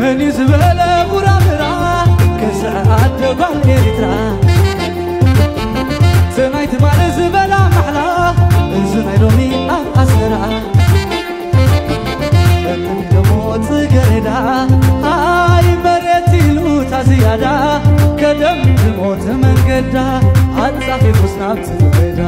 ምን ዝበለ ጉራምራ ከሰዓት ደጓል ኤርትራ ሰማይ ማለ ዝበላ ማሕላ? እዚ ናይ ሎሚ ኣብ ኣሰራ ደሞ ጽጌረዳ? ኣይ መሬት ኢሉታ ዝያዳ ከደም ድሞት መንገዳ? ኣጻፊ ኩስናብ ትበዳ